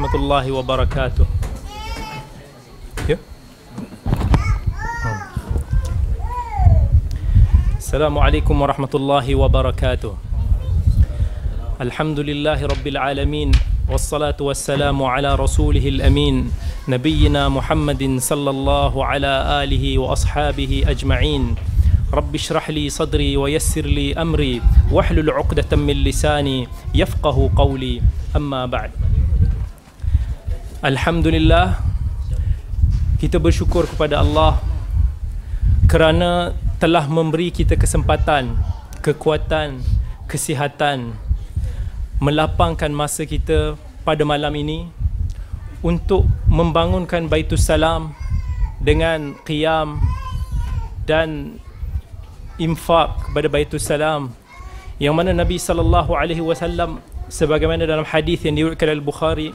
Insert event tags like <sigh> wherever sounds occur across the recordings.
ورحمة الله وبركاته. السلام عليكم ورحمة الله وبركاته. الحمد لله رب العالمين والصلاة والسلام على رسوله الأمين نبينا محمد صلى الله على آله وأصحابه أجمعين. رب اشرح لي صدري ويسر لي أمري واحلل عقدة من لساني يفقه قولي. أما بعد. Alhamdulillah kita bersyukur kepada Allah kerana telah memberi kita kesempatan, kekuatan, kesihatan melapangkan masa kita pada malam ini untuk membangunkan Baitus Salam dengan qiyam dan infak kepada Baitus Salam yang mana Nabi sallallahu alaihi wasallam sebagaimana dalam hadis yang diriwayatkan oleh Bukhari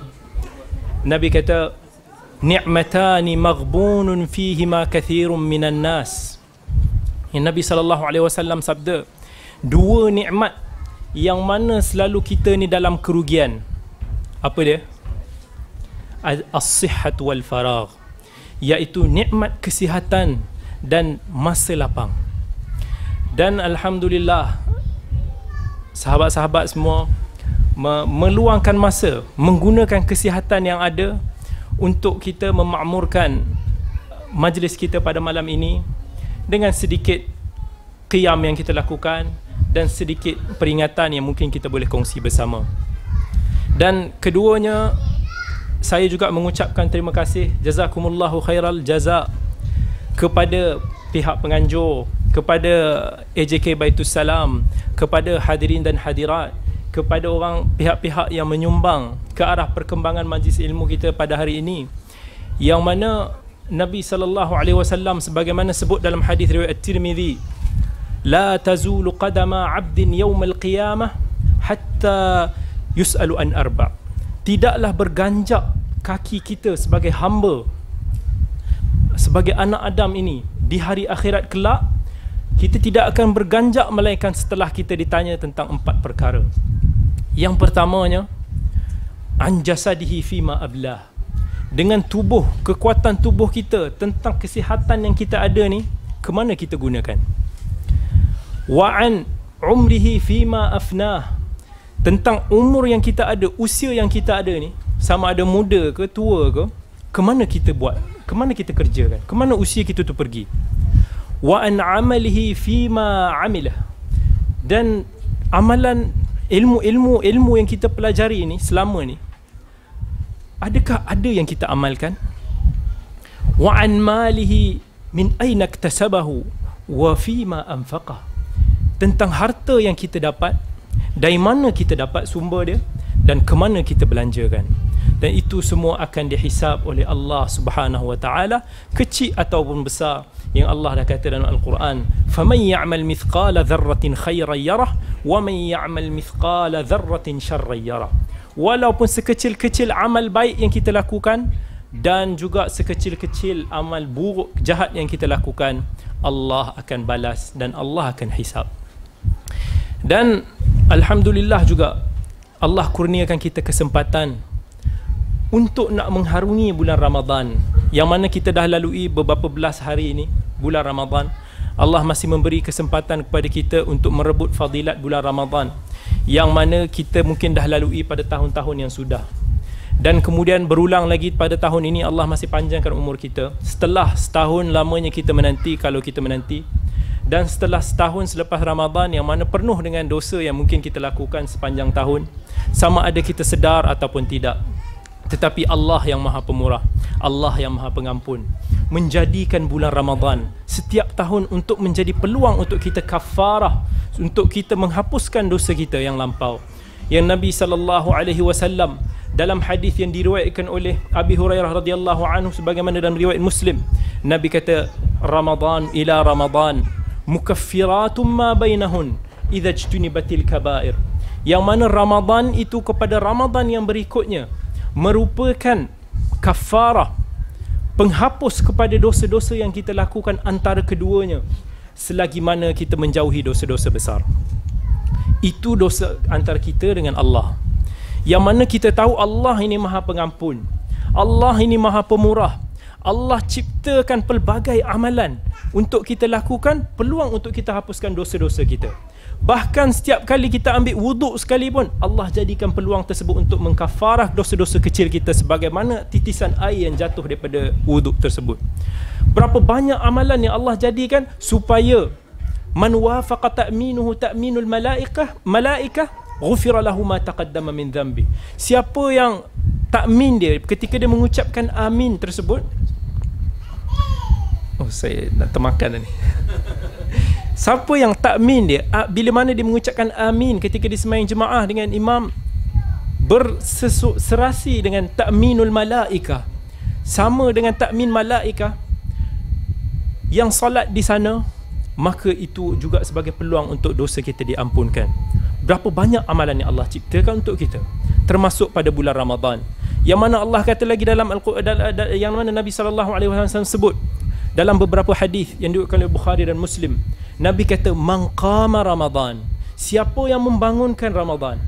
Nabi kata ni'matani maghbunun fihima kathirun minan nas. Yang Nabi sallallahu alaihi wasallam sabda dua nikmat yang mana selalu kita ni dalam kerugian. Apa dia? As-sihhat wal faragh iaitu nikmat kesihatan dan masa lapang. Dan alhamdulillah sahabat-sahabat semua meluangkan masa menggunakan kesihatan yang ada untuk kita memakmurkan majlis kita pada malam ini dengan sedikit qiyam yang kita lakukan dan sedikit peringatan yang mungkin kita boleh kongsi bersama. Dan keduanya saya juga mengucapkan terima kasih jazakumullahu khairal jaza kepada pihak penganjur, kepada AJK Baitus Salam, kepada hadirin dan hadirat kepada orang pihak-pihak yang menyumbang ke arah perkembangan majlis ilmu kita pada hari ini yang mana Nabi sallallahu alaihi wasallam sebagaimana sebut dalam hadis riwayat Tirmizi la tazulu qadama 'abdin yawm al-qiyamah hatta yus'alu an arba. Tidaklah berganjak kaki kita sebagai hamba sebagai anak Adam ini di hari akhirat kelak kita tidak akan berganjak melainkan setelah kita ditanya tentang empat perkara yang pertamanya anjasadihi fima ablah. Dengan tubuh, kekuatan tubuh kita tentang kesihatan yang kita ada ni, ke mana kita gunakan? Wa an umrihi fima afnah. Tentang umur yang kita ada, usia yang kita ada ni, sama ada muda ke tua ke, ke mana kita buat? Ke mana kita kerjakan? Ke mana usia kita tu pergi? Wa an amalihi fima amilah. Dan amalan ilmu-ilmu ilmu yang kita pelajari ni selama ni adakah ada yang kita amalkan? Wa an malihi min aina iktasabahu wa fima anfaqah tentang harta yang kita dapat dari mana kita dapat sumber dia dan ke mana kita belanjakan. Dan itu semua akan dihisap oleh Allah Subhanahu wa taala kecil ataupun besar yang Allah dah kata dalam Al-Quran faman ya'mal mithqala dharratin khairan yarah wa man ya'mal mithqala dharratin syarran yarah. Walaupun sekecil-kecil amal baik yang kita lakukan dan juga sekecil-kecil amal buruk jahat yang kita lakukan Allah akan balas dan Allah akan hisap dan alhamdulillah juga Allah kurniakan kita kesempatan untuk nak mengharungi bulan Ramadan. Yang mana kita dah lalui beberapa belas hari ini bulan Ramadan Allah masih memberi kesempatan kepada kita untuk merebut fadilat bulan Ramadan. Yang mana kita mungkin dah lalui pada tahun-tahun yang sudah. Dan kemudian berulang lagi pada tahun ini Allah masih panjangkan umur kita. Setelah setahun lamanya kita menanti kalau kita menanti. Dan setelah setahun selepas Ramadan yang mana penuh dengan dosa yang mungkin kita lakukan sepanjang tahun sama ada kita sedar ataupun tidak tetapi Allah yang maha pemurah Allah yang maha pengampun. Menjadikan bulan Ramadan setiap tahun untuk menjadi peluang untuk kita kafarah untuk kita menghapuskan dosa kita yang lampau. Yang Nabi wasallam dalam hadis yang diriwayatkan oleh Abi Hurairah radhiyallahu anhu sebagaimana dalam riwayat Muslim Nabi kata Ramadan ila Ramadan mukaffiratun ma bainahun idza ijtunibatil kaba'ir. Yang mana Ramadan itu kepada Ramadan yang berikutnya merupakan kafarah penghapus kepada dosa-dosa yang kita lakukan antara keduanya selagi mana kita menjauhi dosa-dosa besar. Itu dosa antara kita dengan Allah. Yang mana kita tahu Allah ini maha pengampun Allah ini maha pemurah. Allah ciptakan pelbagai amalan untuk kita lakukan peluang untuk kita hapuskan dosa-dosa kita bahkan setiap kali kita ambil wuduk sekalipun Allah jadikan peluang tersebut untuk mengkafarah dosa-dosa kecil kita sebagaimana titisan air yang jatuh daripada wuduk tersebut. Berapa banyak amalan yang Allah jadikan supaya man wafaqa ta'minuhu ta'minul malaikah malaikah ghufira lahu ma taqaddama min dhanbi. Siapa yang takmin dia ketika dia mengucapkan amin tersebut Oh saya nak termakan ni Siapa yang takmin dia Bila mana dia mengucapkan amin Ketika dia semayang jemaah dengan imam Berserasi dengan takminul malaika Sama dengan takmin malaika Yang salat di sana Maka itu juga sebagai peluang untuk dosa kita diampunkan. Berapa banyak amalan yang Allah ciptakan untuk kita Termasuk pada bulan Ramadan. Yang mana Allah kata lagi dalam Yang mana Nabi SAW sebut dalam beberapa hadis yang diriwayatkan oleh Bukhari dan Muslim Nabi kata man qama Ramadan. Siapa yang membangunkan Ramadan?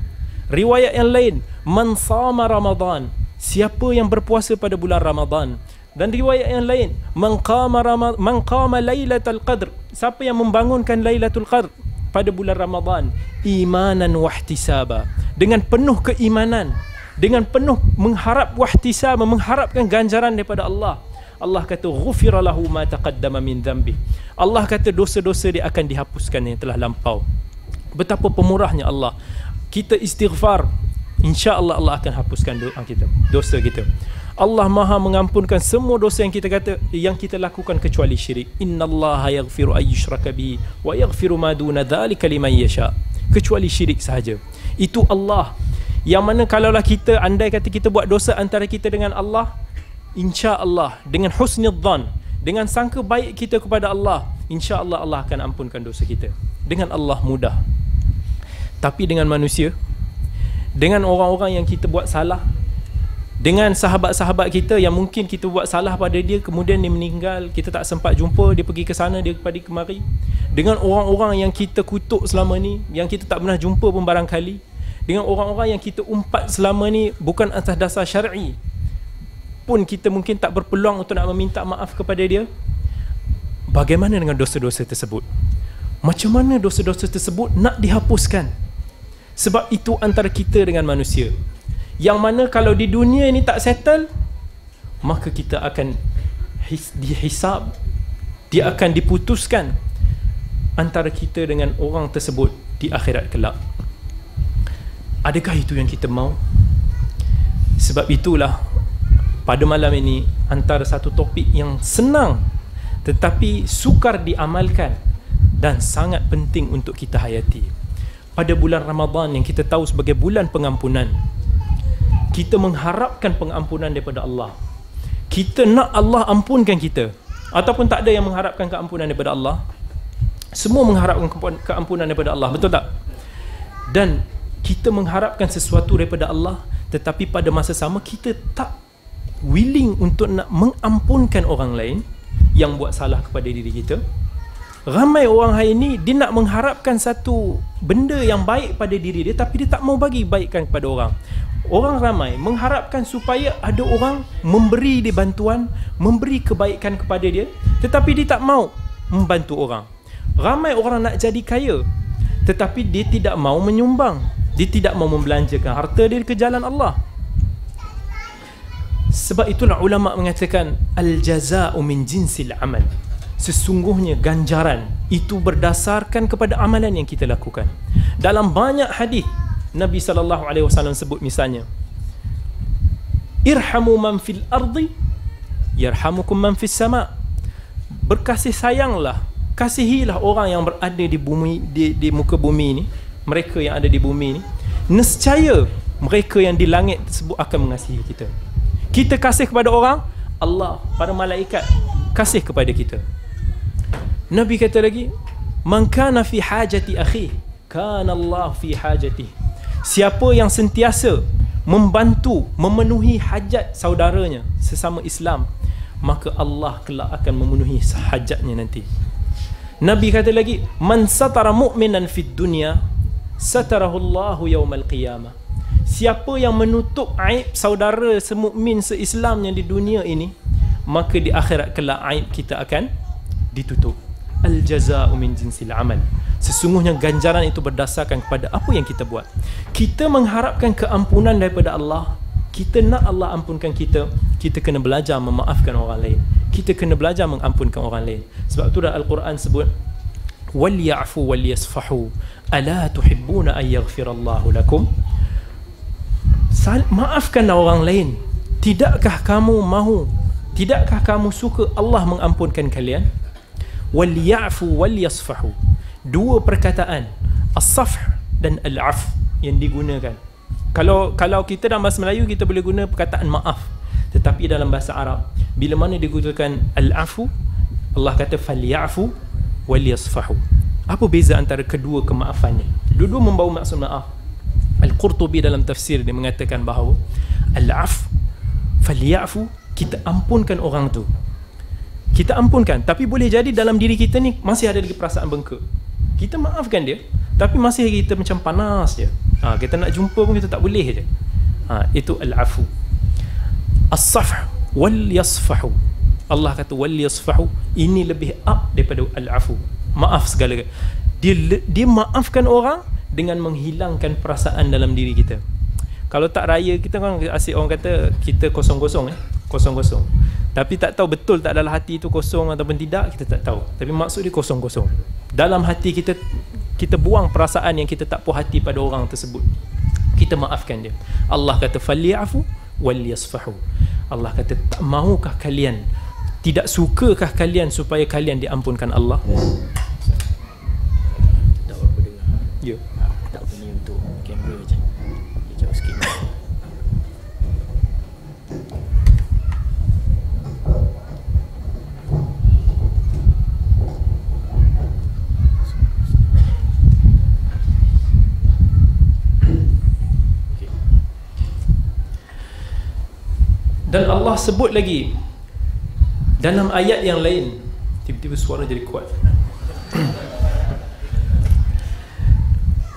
Riwayat yang lain man sama Ramadan. Siapa yang berpuasa pada bulan Ramadan? Dan riwayat yang lain man qama Ramadan man qama Lailatul Qadr. Siapa yang membangunkan Lailatul Qadr pada bulan Ramadan? Imanan wahtisaba dengan penuh keimanan dengan penuh mengharap wahtisaba mengharapkan ganjaran daripada Allah Allah kata ghufira lahu ma taqaddama min dhanbi. Allah kata dosa-dosa dia akan dihapuskan yang telah lampau. Betapa pemurahnya Allah. Kita istighfar, insya-Allah Allah akan hapuskan dosa kita, dosa kita. Allah Maha mengampunkan semua dosa yang kita kata yang kita lakukan kecuali syirik. Innallaha yaghfiru ayyushraka bihi wa yaghfiru ma duna dzalika liman yasha. Kecuali syirik sahaja. Itu Allah. Yang mana kalaulah kita andai kata kita buat dosa antara kita dengan Allah, insya-Allah dengan husnudzan dengan sangka baik kita kepada Allah insya-Allah Allah akan ampunkan dosa kita. Dengan Allah mudah. Tapi dengan manusia dengan orang-orang yang kita buat salah dengan sahabat-sahabat kita yang mungkin kita buat salah pada dia kemudian dia meninggal kita tak sempat jumpa dia pergi ke sana dia pergi kemari. Dengan orang-orang yang kita kutuk selama ni yang kita tak pernah jumpa pun barangkali. Dengan orang-orang yang kita umpat selama ni bukan atas dasar syar'i pun kita mungkin tak berpeluang untuk nak meminta maaf kepada dia bagaimana dengan dosa-dosa tersebut? Macam mana dosa-dosa tersebut nak dihapuskan? Sebab itu antara kita dengan manusia. Yang mana kalau di dunia ini tak settle maka kita akan his, dihisap dia akan diputuskan antara kita dengan orang tersebut di akhirat kelak. Adakah itu yang kita mau sebab itulah pada malam ini antara satu topik yang senang tetapi sukar diamalkan dan sangat penting untuk kita hayati. Pada bulan Ramadan yang kita tahu sebagai bulan pengampunan, kita mengharapkan pengampunan daripada Allah. Kita nak Allah ampunkan kita ataupun tak ada yang mengharapkan keampunan daripada Allah. Semua mengharapkan keampunan daripada Allah, betul tak? Dan kita mengharapkan sesuatu daripada Allah tetapi pada masa sama kita tak willing untuk nak mengampunkan orang lain yang buat salah kepada diri kita. Ramai orang hari ini dia nak mengharapkan satu benda yang baik pada diri dia tapi dia tak mau bagi baikkan kepada orang. Orang ramai mengharapkan supaya ada orang memberi dia bantuan memberi kebaikan kepada dia tetapi dia tak mau membantu orang. Ramai orang nak jadi kaya tetapi dia tidak mau menyumbang. Dia tidak mau membelanjakan harta dia ke jalan Allah sebab itulah ulama mengatakan al-jaza'u min jinsil amal. Sesungguhnya ganjaran itu berdasarkan kepada amalan yang kita lakukan. Dalam banyak hadis Nabi sallallahu alaihi wasallam sebut misalnya Irhamu man fil ardi yarhamukum man fis sama. Berkasih sayanglah, kasihilah orang yang berada di bumi di, di muka bumi ini, mereka yang ada di bumi ini. Nescaya mereka yang di langit tersebut akan mengasihi kita kita kasih kepada orang Allah para malaikat kasih kepada kita. Nabi kata lagi man kana fi hajati akhi kana Allah fi hajati. Siapa yang sentiasa membantu memenuhi hajat saudaranya sesama Islam maka Allah kelak akan memenuhi hajatnya nanti. Nabi kata lagi man satara mu'minan fid dunya satarahu Allah yaumal qiyamah siapa yang menutup aib saudara semukmin seislam yang di dunia ini maka di akhirat kelak aib kita akan ditutup. Al jazaa'u min jinsil amal. Sesungguhnya ganjaran itu berdasarkan kepada apa yang kita buat. Kita mengharapkan keampunan daripada Allah. Kita nak Allah ampunkan kita kita kena belajar memaafkan orang lain. Kita kena belajar mengampunkan orang lain. Sebab tu dah al-Quran sebut wal ya'fu wal yasfahu ala tuhibbuna an yaghfirallahu lakum maafkanlah orang lain. Tidakkah kamu mahu? Tidakkah kamu suka Allah mengampunkan kalian? Wal ya'fu wal yasfahu dua perkataan as-safh dan al-'af yang digunakan. Kalau kalau kita dalam bahasa Melayu kita boleh guna perkataan maaf. Tetapi dalam bahasa Arab bila mana digunakan al-'afu Allah kata falyafu wal yasfahu apa beza antara kedua kemaafannya? Dua-dua membawa maksud maaf Al-Qurtubi dalam tafsir dia mengatakan bahawa al-'af falyafu kita ampunkan orang tu. Kita ampunkan tapi boleh jadi dalam diri kita ni masih ada lagi perasaan bengkak. Kita maafkan dia tapi masih kita macam panas je. Ha, kita nak jumpa pun kita tak boleh je. Ha, itu al-afu. As-safh wal yasfahu Allah kata wal yasfahu ini lebih up daripada al-afu. Maaf segala dia dia maafkan orang dengan menghilangkan perasaan dalam diri kita. Kalau tak raya kita kan asyik orang kata kita kosong-kosong eh? Kosong-kosong. Tapi tak tahu betul tak dalam hati itu kosong ataupun tidak kita tak tahu. Tapi maksud dia kosong-kosong. Dalam hati kita kita buang perasaan yang kita tak puas hati pada orang tersebut. Kita maafkan dia. Allah kata falyafu wal yasfahu Allah kata tak mahukah kalian tidak sukakah kalian supaya kalian diampunkan Allah? Ya. Tak apa ni untuk kamera je. Dia jauh sikit. Dan Allah sebut lagi dalam ayat yang lain tiba-tiba suara jadi kuat.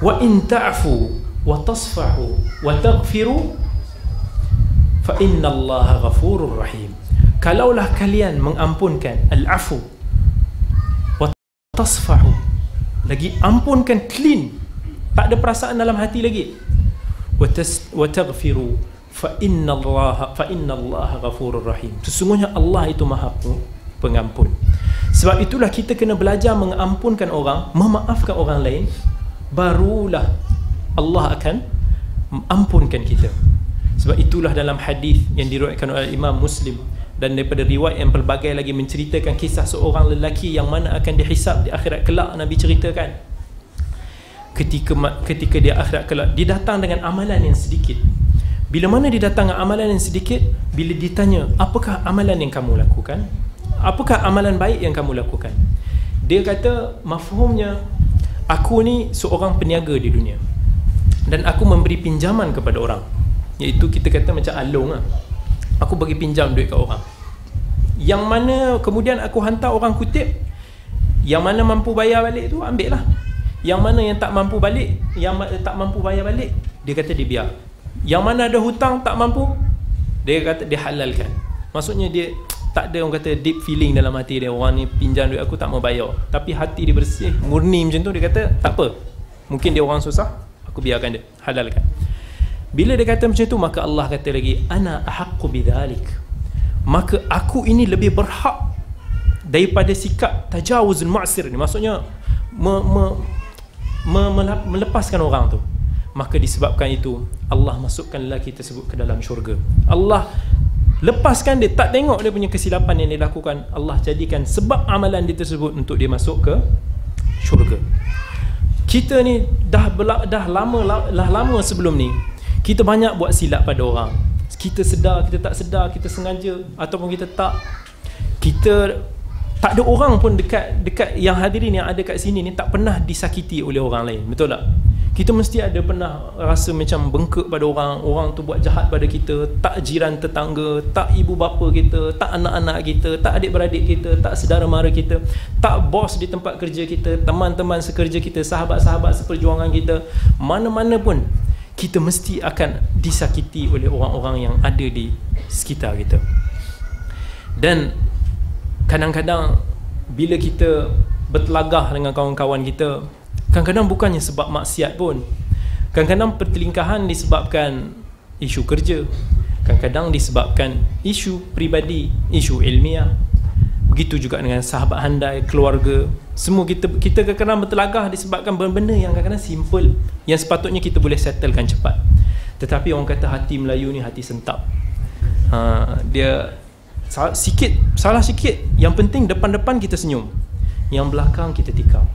wa in ta'fu wa tasfahu wa taghfiru fa inna Allah ghafurur rahim. Kalaulah kalian mengampunkan al-afu wa tasfahu lagi ampunkan clean tak ada perasaan dalam hati lagi wa taghfiru fa inna Allah fa inna Allah ghafurur rahim. Sesungguhnya Allah itu Maha pengampun. Sebab itulah kita kena belajar mengampunkan orang, memaafkan orang lain, barulah Allah akan ampunkan kita. Sebab itulah dalam hadis yang diriwayatkan oleh Imam Muslim dan daripada riwayat yang pelbagai lagi menceritakan kisah seorang lelaki yang mana akan dihisap di akhirat kelak Nabi ceritakan. Ketika ketika dia akhirat kelak, dia datang dengan amalan yang sedikit bila mana dia datang dengan amalan yang sedikit Bila ditanya Apakah amalan yang kamu lakukan? Apakah amalan baik yang kamu lakukan? Dia kata Mafhumnya Aku ni seorang peniaga di dunia Dan aku memberi pinjaman kepada orang. Iaitu kita kata macam alung lah. Aku bagi pinjam duit ke orang. Yang mana kemudian aku hantar orang kutip Yang mana mampu bayar balik tu ambil lah. Yang mana yang tak mampu balik Yang tak mampu bayar balik Dia kata dia biar yang mana ada hutang tak mampu dia kata dia halalkan. Maksudnya dia tak ada orang kata deep feeling dalam hati dia orang ni pinjam duit aku tak mau bayar. Tapi hati dia bersih murni macam tu dia kata tak apa. Mungkin dia orang susah aku biarkan dia halalkan. Bila dia kata macam tu maka Allah kata lagi ana ahaqqu bidzalik. Maka aku ini lebih berhak daripada sikap tajawuzul mu'sir ni. Maksudnya me, me, me, melepaskan orang tu. Maka disebabkan itu Allah masukkan lelaki tersebut ke dalam syurga. Allah lepaskan dia tak tengok dia punya kesilapan yang dia lakukan. Allah jadikan sebab amalan dia tersebut untuk dia masuk ke syurga. Kita ni dah bela, dah lama dah lama sebelum ni kita banyak buat silap pada orang. Kita sedar kita tak sedar kita sengaja ataupun kita tak. Kita tak ada orang pun dekat dekat yang hadirin yang ada kat sini ni tak pernah disakiti oleh orang lain. Betul tak kita mesti ada pernah rasa macam bengkak pada orang orang tu buat jahat pada kita tak jiran tetangga tak ibu bapa kita tak anak-anak kita tak adik-beradik kita tak saudara mara kita tak bos di tempat kerja kita teman-teman sekerja kita sahabat-sahabat seperjuangan kita mana-mana pun kita mesti akan disakiti oleh orang-orang yang ada di sekitar kita. Dan kadang-kadang bila kita bertelagah dengan kawan-kawan kita kadang-kadang bukannya sebab maksiat pun. Kadang-kadang pertelingkahan disebabkan isu kerja. Kadang-kadang disebabkan isu peribadi isu ilmiah. Begitu juga dengan sahabat handai keluarga. Semua kita kita kadang-kadang bertelagah disebabkan benda-benda yang kadang-kadang simple yang sepatutnya kita boleh settlekan cepat. Tetapi orang kata hati Melayu ni hati sentap. Ha, dia sikit salah sikit. Yang penting depan-depan kita senyum. Yang belakang kita tikam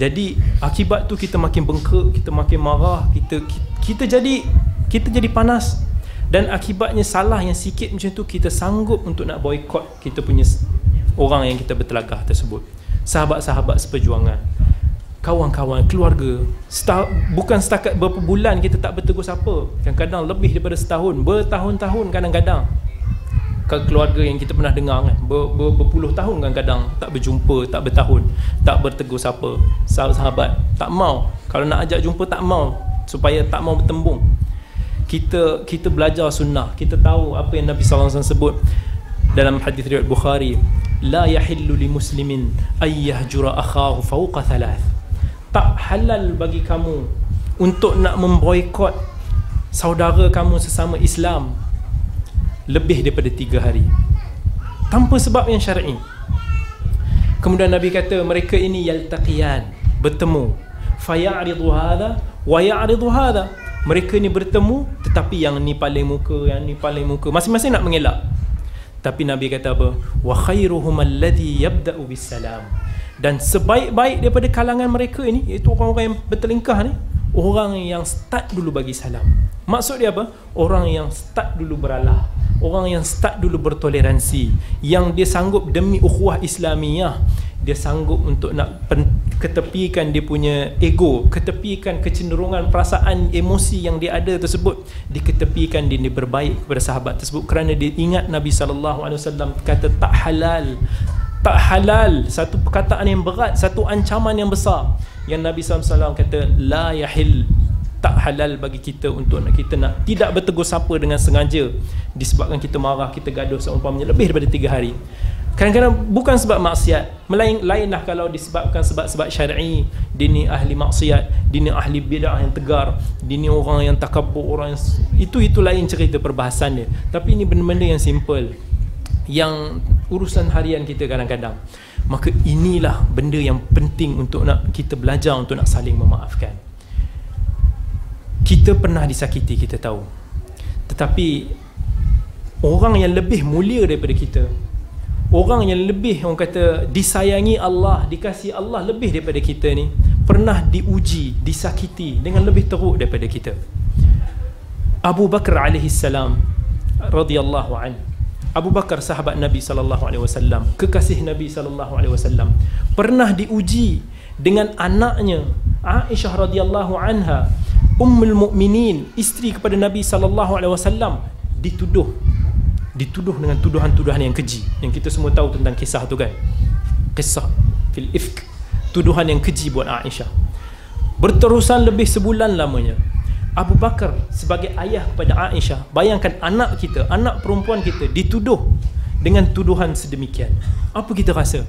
jadi akibat tu kita makin bengkak kita makin marah kita kita jadi kita jadi panas. Dan akibatnya salah yang sikit macam tu kita sanggup untuk nak boykot kita punya orang yang kita bertelagah tersebut. Sahabat-sahabat seperjuangan. Kawan-kawan, keluarga Seta, bukan setakat beberapa bulan kita tak bertegur siapa. Kadang-kadang lebih daripada setahun bertahun-tahun kadang-kadang keluarga yang kita pernah dengar kan. Ber, ber, berpuluh tahun kadang-kadang tak berjumpa, tak bertahun tak bertegur siapa. Sahabat tak mau. Kalau nak ajak jumpa tak mau. Supaya tak mau bertembung. Kita kita belajar sunnah. Kita tahu apa yang Nabi SAW sebut dalam hadis riwayat Bukhari la yahillu li muslimin ay yahjura akhahu fawqa thalath. Tak halal bagi kamu untuk nak memboikot saudara kamu sesama Islam lebih daripada tiga hari. Tanpa sebab yang syar'i. Kemudian Nabi kata mereka ini yaltaqiyan bertemu. Fayaridu hadha wa yaridu hadha. Mereka ini bertemu tetapi yang ni paling muka yang ni paling muka. Masing-masing nak mengelak. Tapi Nabi kata apa? Wa khairuhum alladhi yabda'u bis salam dan sebaik-baik daripada kalangan mereka ini iaitu orang-orang yang bertelingkah ni orang yang start dulu bagi salam. Maksud dia apa? Orang yang start dulu beralah orang yang start dulu bertoleransi yang dia sanggup demi ukhuwah Islamiyah dia sanggup untuk nak ketepikan dia punya ego ketepikan kecenderungan perasaan emosi yang dia ada tersebut diketepikan dia, dia berbaik kepada sahabat tersebut kerana dia ingat Nabi SAW kata tak halal tak halal satu perkataan yang berat satu ancaman yang besar. Yang Nabi SAW kata la yahil tak halal bagi kita untuk nak kita nak tidak bertegur sapa dengan sengaja disebabkan kita marah kita gaduh seumpamanya lebih daripada tiga hari. Kadang-kadang bukan sebab maksiat melain lainlah kalau disebabkan sebab-sebab syar'i. Dini ahli maksiat dini ahli bidah yang tegar dini orang yang takabur orang yang, itu itu lain cerita perbahasan dia. Tapi ini benda-benda yang simple yang urusan harian kita kadang-kadang. Maka inilah benda yang penting untuk nak kita belajar untuk nak saling memaafkan kita pernah disakiti kita tahu. Tetapi orang yang lebih mulia daripada kita orang yang lebih orang kata disayangi Allah dikasih Allah lebih daripada kita ni pernah diuji disakiti dengan lebih teruk daripada kita. Abu Bakar alaihi salam radhiyallahu an. Abu Bakar sahabat Nabi sallallahu alaihi wasallam kekasih Nabi sallallahu alaihi wasallam pernah diuji dengan anaknya Aisyah radhiyallahu anha ummul mukminin isteri kepada Nabi sallallahu alaihi wasallam dituduh. Dituduh dengan tuduhan-tuduhan yang keji. Yang kita semua tahu tentang kisah tu kan? Kisah fil ifk. Tuduhan yang keji buat Aisyah. Berterusan lebih sebulan lamanya Abu Bakar sebagai ayah kepada Aisyah bayangkan anak kita anak perempuan kita dituduh dengan tuduhan sedemikian. Apa kita rasa?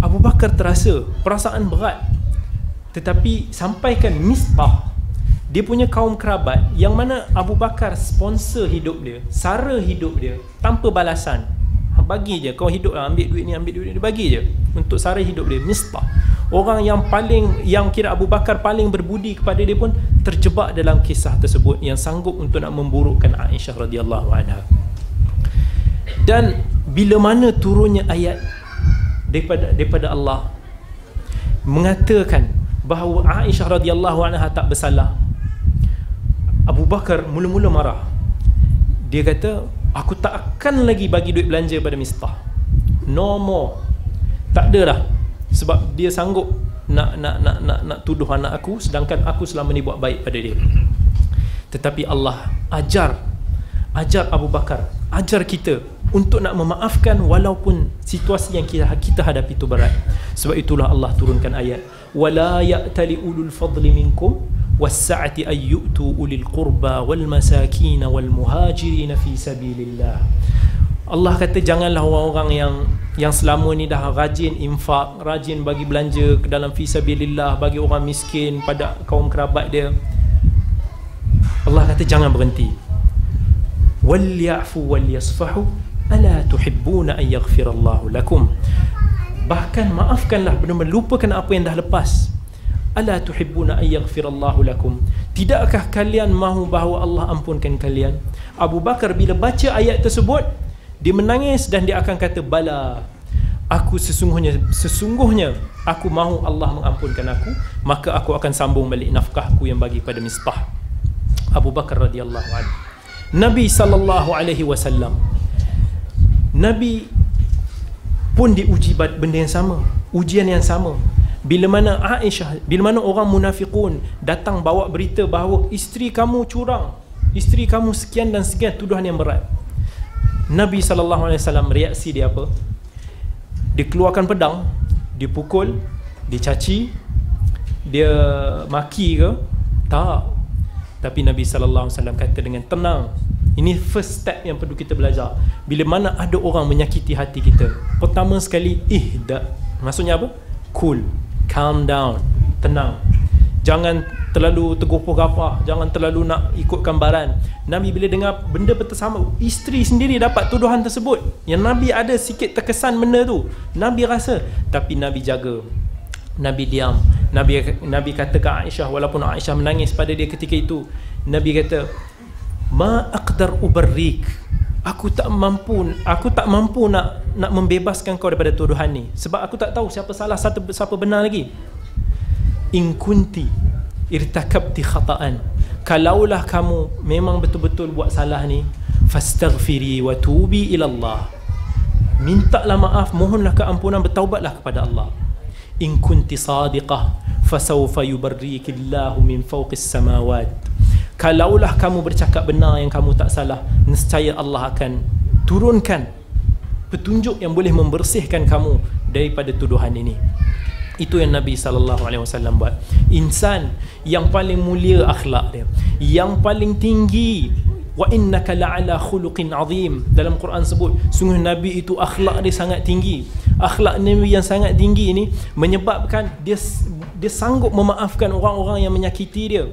Abu Bakar terasa perasaan berat tetapi sampaikan misbah dia punya kaum kerabat yang mana Abu Bakar sponsor hidup dia sara hidup dia tanpa balasan. Ha, bagi je kau hidup lah ambil duit ni ambil duit ni bagi je. Untuk sara hidup dia misbah. Orang yang paling yang kira Abu Bakar paling berbudi kepada dia pun terjebak dalam kisah tersebut yang sanggup untuk nak memburukkan Aisyah radhiyallahu anha. Dan bila mana turunnya ayat daripada daripada Allah mengatakan bahawa Aisyah radhiyallahu anha tak bersalah. Abu Bakar mula-mula marah. Dia kata, aku tak akan lagi bagi duit belanja pada Mistah. No more. Tak ada dah. Sebab dia sanggup nak nak nak nak nak tuduh anak aku sedangkan aku selama ni buat baik pada dia. Tetapi Allah ajar ajar Abu Bakar, ajar kita untuk nak memaafkan walaupun situasi yang kita kita hadapi itu berat. Sebab itulah Allah turunkan ayat wala ya'tali ulul fadli minkum والسعة أن يؤتوا أولي القربى والمساكين والمهاجرين في سبيل الله Allah kata janganlah orang-orang yang yang selama ni dah rajin infak, rajin bagi belanja ke dalam fisabilillah bagi orang miskin pada kaum kerabat dia. Allah kata jangan berhenti. Wal ya'fu wal yasfahu ala tuhibbuna an yaghfirallahu lakum. Bahkan maafkanlah benar-benar lupakan apa yang dah lepas. Ala tuhibbuna an yaghfirallahu lakum. Tidakkah kalian mahu bahawa Allah ampunkan kalian? Abu Bakar bila baca ayat tersebut dia menangis dan dia akan kata bala aku sesungguhnya sesungguhnya aku mahu Allah mengampunkan aku maka aku akan sambung balik nafkahku yang bagi pada Misbah Abu Bakar radhiyallahu anhu Nabi sallallahu alaihi wasallam Nabi pun diuji benda yang sama ujian yang sama bila mana Aisyah bila mana orang munafiqun datang bawa berita bahawa isteri kamu curang isteri kamu sekian dan sekian tuduhan yang berat Nabi SAW reaksi dia apa? Dia keluarkan pedang Dia pukul Dia caci Dia maki ke? Tak Tapi Nabi SAW kata dengan tenang Ini first step yang perlu kita belajar. Bila mana ada orang menyakiti hati kita Pertama sekali Ihda Maksudnya apa? Cool. Calm down. Tenang. Jangan terlalu tegupuh gapah Jangan terlalu nak ikut gambaran. Nabi bila dengar benda bersama Isteri sendiri dapat tuduhan tersebut. Yang Nabi ada sikit terkesan benda tu. Nabi rasa Tapi Nabi jaga. Nabi diam. Nabi Nabi kata ke Aisyah Walaupun Aisyah menangis pada dia ketika itu Nabi kata Ma aqdar ubarrik. Aku tak mampu Aku tak mampu nak nak membebaskan kau daripada tuduhan ni. Sebab aku tak tahu siapa salah satu siapa benar lagi. In kunti irtakabti khata'an. Kalaulah kamu memang betul-betul buat salah ni fastaghfiri wa tubi ila Allah mintalah maaf mohonlah keampunan bertaubatlah kepada Allah. In kunti sadiqah fasawfa yubarrikillahu min fawqis samawat kalaulah kamu bercakap benar yang kamu tak salah nescaya Allah akan turunkan petunjuk yang boleh membersihkan kamu daripada tuduhan ini itu yang Nabi sallallahu alaihi wasallam buat. Insan yang paling mulia akhlak dia, yang paling tinggi wa innaka la'ala khuluqin azim. Dalam Quran sebut, sungguh Nabi itu akhlak dia sangat tinggi. Akhlak Nabi yang sangat tinggi ini menyebabkan dia dia sanggup memaafkan orang-orang yang menyakiti dia.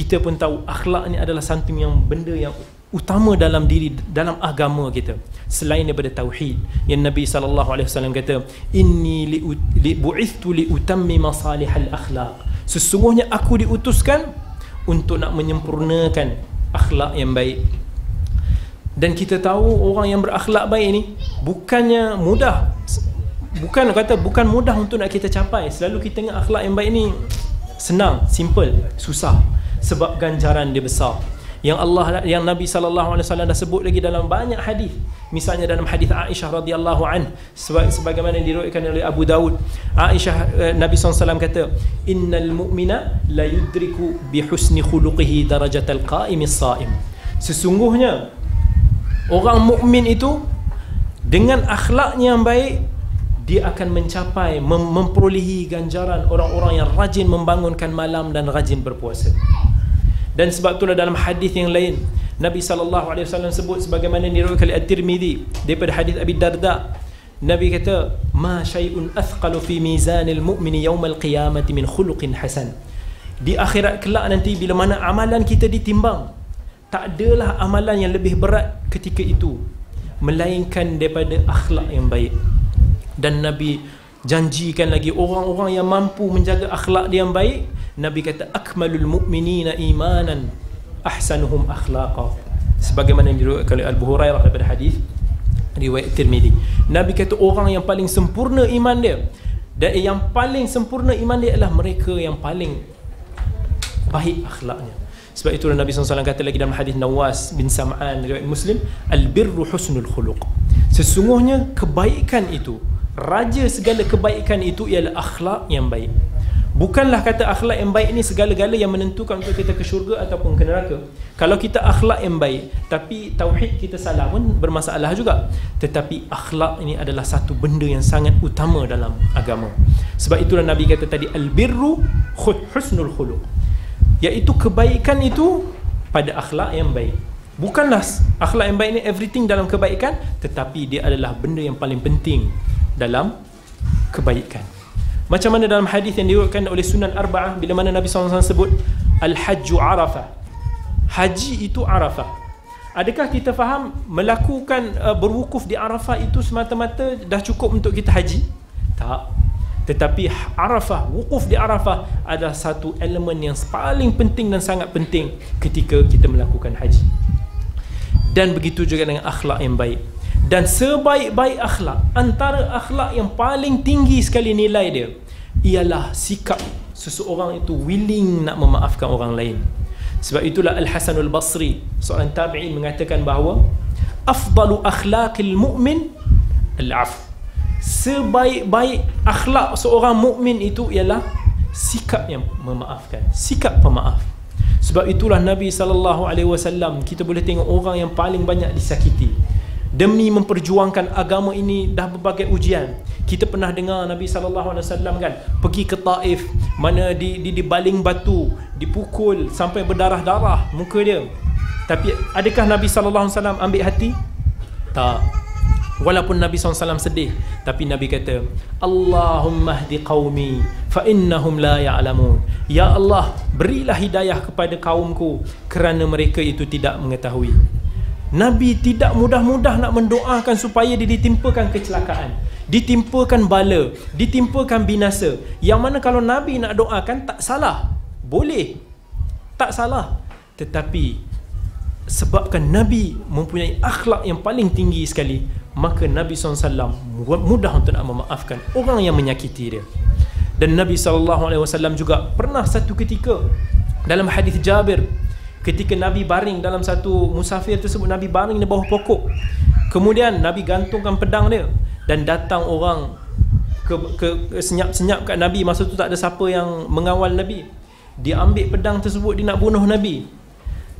Kita pun tahu akhlak ni adalah satu yang benda yang utama dalam diri dalam agama kita. Selain daripada tauhid yang Nabi sallallahu alaihi wasallam kata inni li bu'ithtu li utammima salihal akhlaq. Sesungguhnya aku diutuskan untuk nak menyempurnakan akhlak yang baik. Dan kita tahu orang yang berakhlak baik ni bukannya mudah. Bukan kata bukan mudah untuk nak kita capai. Selalu kita tengok akhlak yang baik ni senang simple susah sebab ganjaran dia besar. Yang Allah yang Nabi sallallahu alaihi wasallam dah sebut lagi dalam banyak hadis. Misalnya dalam hadis Aisyah radhiyallahu an sebagaimana diriwayatkan oleh Abu Daud. Aisyah eh, Nabi SAW kata innal mu'mina la yudriku bi husni khuluqihi darajatal qa'imi saim sesungguhnya orang mukmin itu dengan akhlaknya yang baik dia akan mencapai mem- memperolehi ganjaran orang-orang yang rajin membangunkan malam dan rajin berpuasa dan sebab itulah dalam hadis yang lain Nabi sallallahu alaihi wasallam sebut sebagaimana diriwayatkan oleh At-Tirmizi daripada hadis Abi Darda. Nabi kata ma syai'un athqalu fi mizanil mu'mini yawmal qiyamati min khuluqin hasan. Di akhirat kelak nanti bila mana amalan kita ditimbang tak adalah amalan yang lebih berat ketika itu melainkan daripada akhlak yang baik. Dan Nabi janjikan lagi orang-orang yang mampu menjaga akhlak dia yang baik Nabi kata akmalul mu'minina imanan ahsanuhum akhlaqa. Sebagaimana diriwayatkan oleh Hurairah daripada hadis riwayat Tirmizi Nabi kata orang yang paling sempurna iman dia dan yang paling sempurna iman dia adalah mereka yang paling baik akhlaknya. Sebab itulah Nabi SAW kata lagi dalam hadis Nawas bin Sam'an riwayat Muslim al-birru husnul khuluq. Sesungguhnya kebaikan itu raja segala kebaikan itu ialah akhlak yang baik Bukanlah kata akhlak yang baik ni segala-gala yang menentukan untuk kita ke syurga ataupun ke neraka. Kalau kita akhlak yang baik, tapi tauhid kita salah pun bermasalah juga. Tetapi akhlak ini adalah satu benda yang sangat utama dalam agama. Sebab itulah Nabi kata tadi albirru husnul khuluq. iaitu kebaikan itu pada akhlak yang baik bukanlah akhlak yang baik ni everything dalam kebaikan tetapi dia adalah benda yang paling penting dalam kebaikan macam mana dalam hadis yang diriwayatkan oleh Sunan Arba'ah bila mana Nabi SAW sebut Al-Hajju Arafah. Haji itu Arafah. Adakah kita faham melakukan uh, berwukuf di Arafah itu semata-mata dah cukup untuk kita haji? Tak. Tetapi Arafah, wukuf di Arafah adalah satu elemen yang paling penting dan sangat penting ketika kita melakukan haji. Dan begitu juga dengan akhlak yang baik dan sebaik-baik akhlak antara akhlak yang paling tinggi sekali nilai dia ialah sikap seseorang itu willing nak memaafkan orang lain. Sebab itulah Al-Hasan Al-Basri seorang tabi'in mengatakan bahawa afdalu akhlaqil mu'min al-af. Sebaik-baik akhlak seorang mukmin itu ialah sikap yang memaafkan sikap pemaaf. Sebab itulah Nabi sallallahu alaihi wasallam kita boleh tengok orang yang paling banyak disakiti demi memperjuangkan agama ini dah berbagai ujian. Kita pernah dengar Nabi wasallam kan pergi ke Taif mana di, di dibaling batu dipukul sampai berdarah-darah muka dia. Tapi adakah Nabi wasallam ambil hati? Tak. Walaupun Nabi SAW sedih tapi Nabi kata Allahumma hdi qawmi fa innahum la ya'lamun. Ya Allah berilah hidayah kepada kaumku kerana mereka itu tidak mengetahui Nabi tidak mudah-mudah nak mendoakan supaya dia ditimpakan kecelakaan. Ditimpakan bala Ditimpakan binasa. Yang mana kalau Nabi nak doakan tak salah. Boleh. Tak salah. Tetapi Sebabkan Nabi mempunyai akhlak yang paling tinggi sekali Maka Nabi SAW mudah untuk nak memaafkan Orang yang menyakiti dia. Dan Nabi SAW juga pernah satu ketika Dalam hadis Jabir ketika Nabi baring dalam satu musafir tersebut Nabi baring di bawah pokok. Kemudian Nabi gantungkan pedang dia dan datang orang ke, ke, ke senyap-senyap kat Nabi. Masa tu tak ada siapa yang mengawal Nabi. Dia ambil pedang tersebut dia nak bunuh Nabi.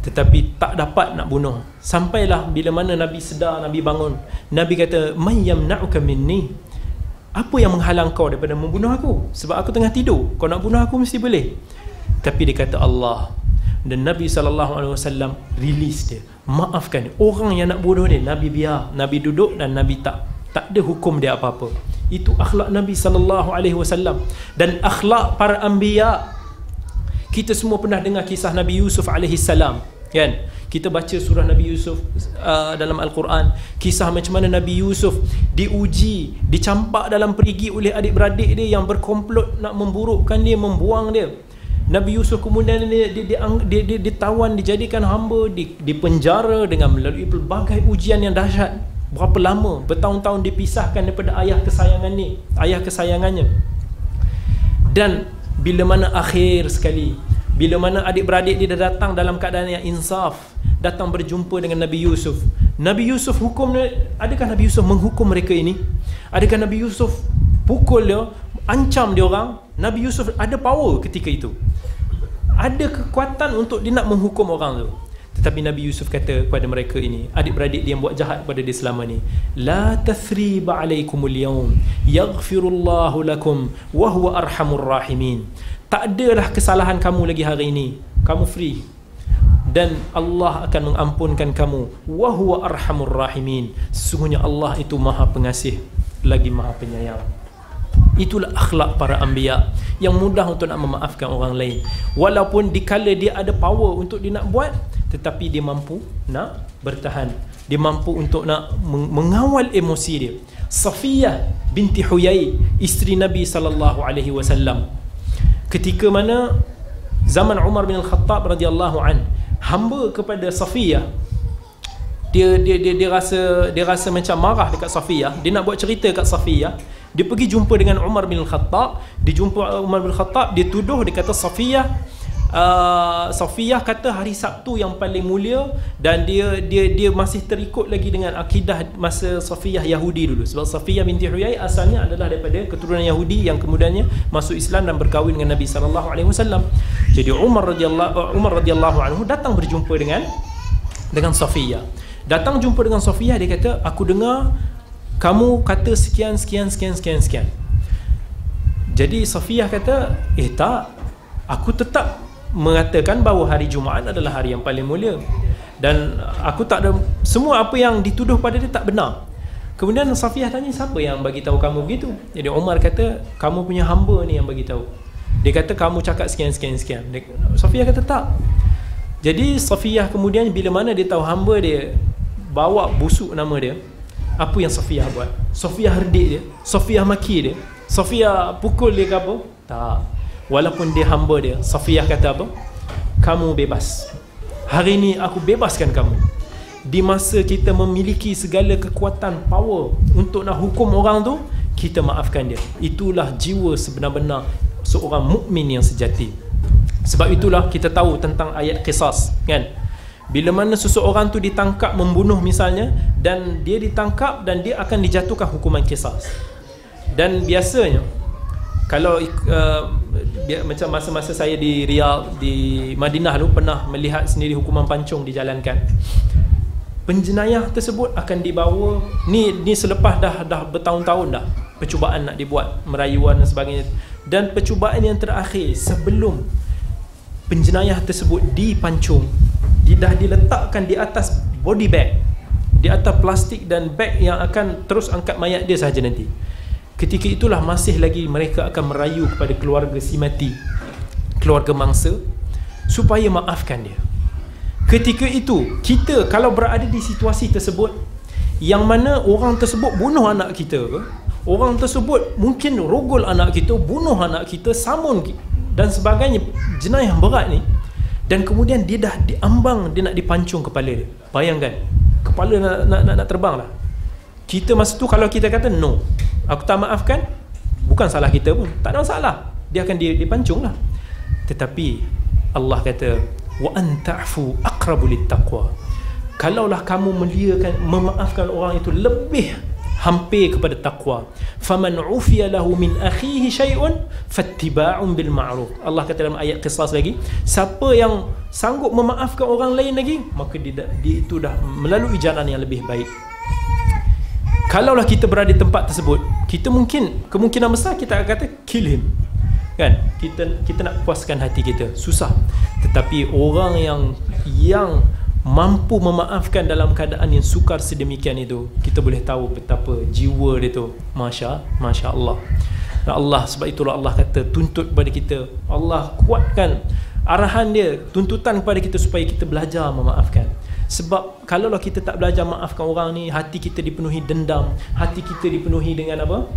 Tetapi tak dapat nak bunuh. Sampailah bila mana Nabi sedar Nabi bangun. Nabi kata mayyam na'uka minni? Apa yang menghalang kau daripada membunuh aku? Sebab aku tengah tidur. Kau nak bunuh aku mesti boleh. Tapi dia kata Allah dan Nabi SAW release dia. Maafkan dia. Orang yang nak bunuh dia Nabi biar Nabi duduk dan Nabi tak. Tak ada hukum dia apa-apa. Itu akhlak Nabi SAW dan akhlak para anbiya kita semua pernah dengar kisah Nabi Yusuf AS kan? Kita baca surah Nabi Yusuf uh, dalam Al-Quran. Kisah macam mana Nabi Yusuf diuji dicampak dalam perigi oleh adik-beradik dia yang berkomplot nak memburukkan dia membuang dia Nabi Yusuf kemudian dia, dia, dia, dia, dia ditawan, dijadikan hamba, di, dipenjara dengan melalui pelbagai ujian yang dahsyat. Berapa lama, bertahun-tahun dipisahkan daripada ayah kesayangan ni, ayah kesayangannya. Dan bila mana akhir sekali, bila mana adik-beradik dia dah datang dalam keadaan yang insaf, datang berjumpa dengan Nabi Yusuf. Nabi Yusuf hukum adakah Nabi Yusuf menghukum mereka ini? Adakah Nabi Yusuf pukul dia, ancam dia orang? Nabi Yusuf ada power ketika itu. Ada kekuatan untuk dia nak menghukum orang tu. Tetapi Nabi Yusuf kata kepada mereka ini adik-beradik dia yang buat jahat kepada dia selama ni la tathriba alaikumul yawm yaghfirullahu lakum wa huwa arhamur rahimin. Tak adalah kesalahan kamu lagi hari ini. Kamu free. Dan Allah akan mengampunkan kamu. Wa huwa arhamur rahimin. Sesungguhnya Allah itu maha pengasih lagi maha penyayang Itulah akhlak para anbiya yang mudah untuk nak memaafkan orang lain. Walaupun dikala dia ada power untuk dia nak buat, tetapi dia mampu nak bertahan. Dia mampu untuk nak mengawal emosi dia. Safiyah binti Huyai, isteri Nabi sallallahu alaihi wasallam. Ketika mana zaman Umar bin Al-Khattab radhiyallahu an hamba kepada Safiyah dia dia dia dia rasa dia rasa macam marah dekat Safiyah, dia nak buat cerita dekat Safiyah dia pergi jumpa dengan Umar bin Khattab. Dia jumpa Umar bin Khattab dia tuduh dia kata Safiyah uh, Safiyah kata hari Sabtu yang paling mulia dan dia dia dia masih terikut lagi dengan akidah masa Safiyah Yahudi dulu. Sebab Safiyah binti Huyai asalnya adalah daripada keturunan Yahudi yang kemudiannya masuk Islam dan berkahwin dengan Nabi sallallahu alaihi wasallam. Jadi Umar radhiyallahu Umar radhiyallahu anhu datang berjumpa dengan dengan Safiyah. Datang jumpa dengan Safiyah dia kata aku dengar kamu kata sekian sekian sekian sekian sekian. Jadi Safiyah kata eh tak. Aku tetap mengatakan bahawa hari Jumaat adalah hari yang paling mulia. Dan aku tak ada semua apa yang dituduh pada dia tak benar. Kemudian Safiyah tanya siapa yang bagi tahu kamu begitu? Jadi Umar kata kamu punya hamba ni yang bagi tahu. Dia kata kamu cakap sekian sekian sekian. Safiyah kata tak. Jadi Safiyah kemudian bila mana dia tahu hamba dia bawa busuk nama dia apa yang Safiyah buat? Safiyah herdik dia? Safiyah maki dia? Safiyah pukul dia ke apa? Tak. Walaupun dia hamba dia Safiyah kata apa? Kamu bebas. Hari ini aku bebaskan kamu. Di masa kita memiliki segala kekuatan power untuk nak hukum orang tu kita maafkan dia. Itulah jiwa sebenar-benar seorang mukmin yang sejati. Sebab itulah kita tahu tentang ayat qisas kan bila mana seseorang tu ditangkap membunuh misalnya dan dia ditangkap dan dia akan dijatuhkan hukuman qisas dan biasanya kalau uh, macam masa-masa saya di Riyadh di Madinah dulu pernah melihat sendiri hukuman pancung dijalankan. Penjenayah tersebut akan dibawa ni ni selepas dah dah bertahun-tahun dah percubaan nak dibuat merayuan dan sebagainya. Dan percubaan yang terakhir sebelum penjenayah tersebut dipancung dia dah diletakkan di atas body bag di atas plastik dan bag yang akan terus angkat mayat dia saja nanti. Ketika itulah masih lagi mereka akan merayu kepada keluarga si mati keluarga mangsa supaya maafkan dia. Ketika itu kita kalau berada di situasi tersebut yang mana orang tersebut bunuh anak kita ke orang tersebut mungkin rogol anak kita bunuh anak kita samun dan sebagainya. Jenayah berat ni dan kemudian dia dah diambang dia nak dipancung kepala dia. Bayangkan kepala nak, nak, nak, nak terbang lah. Kita masa tu kalau kita kata no aku tak maafkan bukan salah kita pun. Tak ada masalah. Dia akan dipancung lah. Tetapi Allah kata wa anta'fu aqrabu littaqwa. Kalaulah kamu meliakan memaafkan orang itu lebih hampir kepada takwa faman ufiya lahu min akhihi syai'un fattiba'un bil ma'ruf. Allah kata dalam ayat qisas lagi siapa yang sanggup memaafkan orang lain lagi maka dia, dia itu dah melalui jalan yang lebih baik. Kalaulah kita berada di tempat tersebut kita mungkin kemungkinan besar kita akan kata kill him. Kan? Kita kita nak puaskan hati kita. Susah. Tetapi orang yang yang mampu memaafkan dalam keadaan yang sukar sedemikian itu kita boleh tahu betapa jiwa dia tu. Masya masya Allah Allah sebab itulah Allah kata tuntut kepada kita. Allah kuatkan arahan dia tuntutan kepada kita supaya kita belajar memaafkan. Sebab kalau kita tak belajar maafkan orang ni hati kita dipenuhi dendam hati kita dipenuhi dengan apa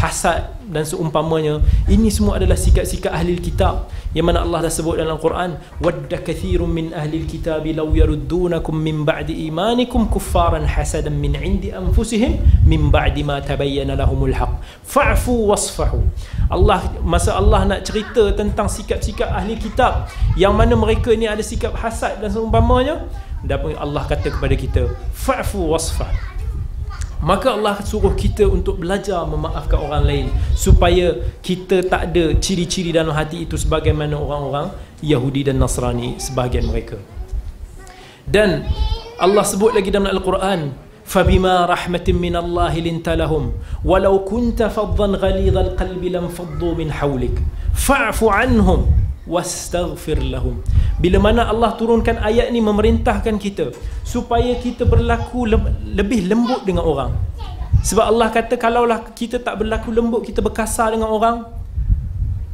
hasad dan seumpamanya. Ini semua adalah sikap-sikap ahli kitab yang mana Allah dah sebut dalam Quran wadda kathirun min ahli kitab law yaruddunakum min ba'di imanikum kuffaran hasadan min indi anfusihim min ba'di ma tabayyana lahumul haq fa'fu wasfahu. Allah masa Allah nak cerita tentang sikap-sikap ahli kitab yang mana mereka ni ada sikap hasad dan seumpamanya dan Allah kata kepada kita fa'fu wasfa maka Allah suruh kita untuk belajar memaafkan orang lain supaya kita tak ada ciri-ciri dalam hati itu sebagaimana orang-orang Yahudi dan Nasrani sebahagian mereka dan Allah sebut lagi dalam Al-Quran فبما رحمة من الله لنت لهم ولو كنت فظا غليظ القلب لانفضوا من حولك فاعف عنهم wastaghfir lahum. Bila mana Allah turunkan ayat ni memerintahkan kita supaya kita berlaku le- lebih lembut dengan orang. Sebab Allah kata kalaulah kita tak berlaku lembut kita berkasar dengan orang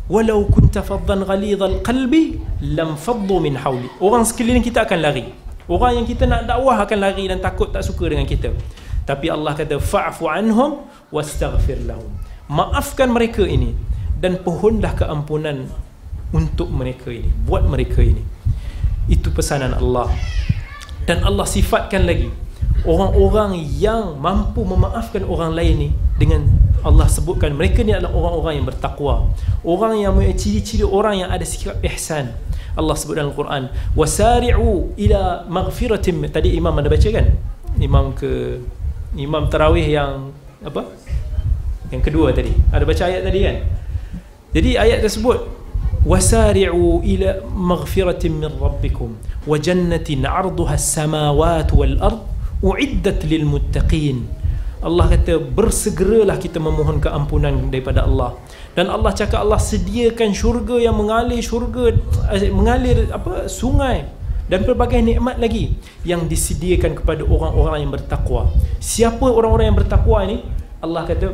walau kunta faddan ghalidhal qalbi lam faddu min hawli. Orang sekeliling kita akan lari. Orang yang kita nak dakwah akan lari dan takut tak suka dengan kita. Tapi Allah kata fa'fu anhum wastaghfir lahum. Maafkan mereka ini dan pohonlah keampunan untuk mereka ini buat mereka ini. Itu pesanan Allah. Dan Allah sifatkan lagi orang-orang yang mampu memaafkan orang lain ni dengan Allah sebutkan mereka ni adalah orang-orang yang bertakwa. Orang yang mempunyai ciri-ciri orang yang ada sikap ihsan. Allah sebut dalam Quran wasari'u ila maghfiratin. Tadi imam ada baca kan? Imam ke imam tarawih yang apa? Yang kedua tadi. Ada baca ayat tadi kan? Jadi ayat tersebut وسارعوا إلى مغفرة من ربكم وجنة عرضها السماوات والأرض أعدت للمتقين Allah kata bersegeralah kita memohon keampunan daripada Allah dan Allah cakap Allah sediakan syurga yang mengalir syurga eh, mengalir apa sungai dan pelbagai nikmat lagi yang disediakan kepada orang-orang yang bertakwa siapa orang-orang yang bertakwa ini Allah kata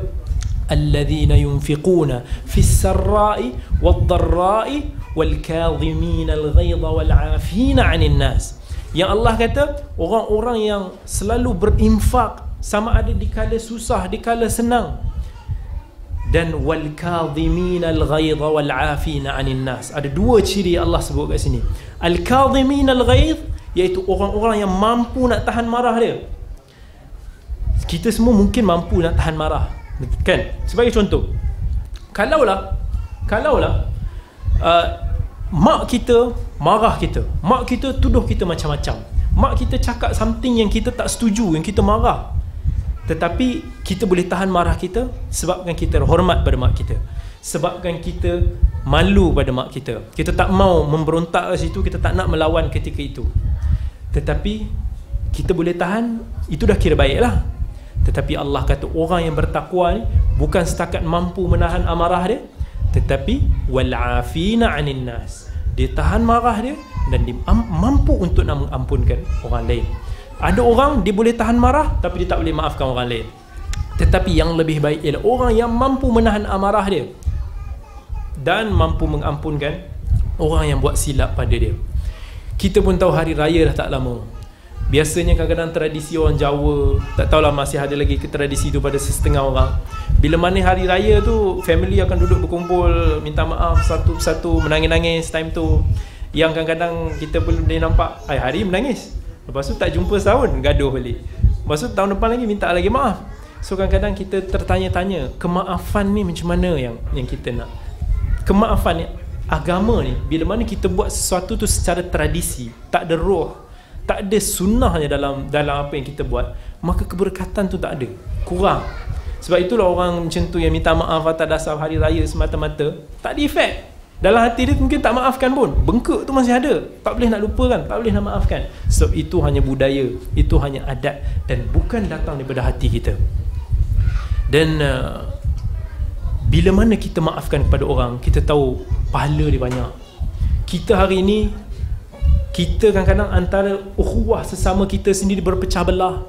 wad dharra'i wal kadhimina al ghaidha wal 'afina 'anil nas yang Allah kata orang-orang yang selalu berinfak sama ada di kala susah di kala senang. Dan wal kadhimin al ghaidha wal afina anin nas. Ada dua ciri Allah sebut kat sini. Al kadhimin al ghaidh iaitu orang-orang yang mampu nak tahan marah dia. Kita semua mungkin mampu nak tahan marah kan sebagai contoh kalaulah kalaulah uh, mak kita marah kita mak kita tuduh kita macam-macam mak kita cakap something yang kita tak setuju yang kita marah tetapi kita boleh tahan marah kita sebabkan kita hormat pada mak kita. Sebabkan kita malu pada mak kita. Kita tak mau memberontak ke situ, kita tak nak melawan ketika itu. Tetapi kita boleh tahan, itu dah kira baiklah. Tetapi Allah kata orang yang bertakwa ni bukan setakat mampu menahan amarah dia, tetapi wal afina 'anil nas. Dia tahan marah dia dan dia mampu untuk nak mengampunkan orang lain. Ada orang dia boleh tahan marah tapi dia tak boleh maafkan orang lain. Tetapi yang lebih baik ialah orang yang mampu menahan amarah dia dan mampu mengampunkan orang yang buat silap pada dia. Kita pun tahu hari raya dah tak lama. Biasanya kadang-kadang tradisi orang Jawa, tak tahulah masih ada lagi ke tradisi tu pada setengah orang. Bila mana hari raya tu, family akan duduk berkumpul, minta maaf satu-satu, menangis-nangis time tu. Yang kadang-kadang kita pun boleh nampak, hari menangis. Lepas tu tak jumpa setahun gaduh balik Lepas tu tahun depan lagi minta lagi maaf So kadang-kadang kita tertanya-tanya Kemaafan ni macam mana yang yang kita nak Kemaafan ni Agama ni Bila mana kita buat sesuatu tu secara tradisi Tak ada roh Tak ada sunnahnya dalam dalam apa yang kita buat. Maka keberkatan tu tak ada. Kurang. Sebab itulah orang macam tu yang minta maaf atas dasar hari raya semata-mata. Tak ada efek dalam hati dia mungkin tak maafkan pun. Bengkak tu masih ada. Tak boleh nak lupakan. Tak boleh nak maafkan. Sebab itu hanya budaya. Itu hanya adat. Dan bukan datang daripada hati kita. Dan uh, bila mana kita maafkan kepada orang kita tahu pahala dia banyak. Kita hari ini kita kadang-kadang antara ukhuwah sesama kita sendiri berpecah belah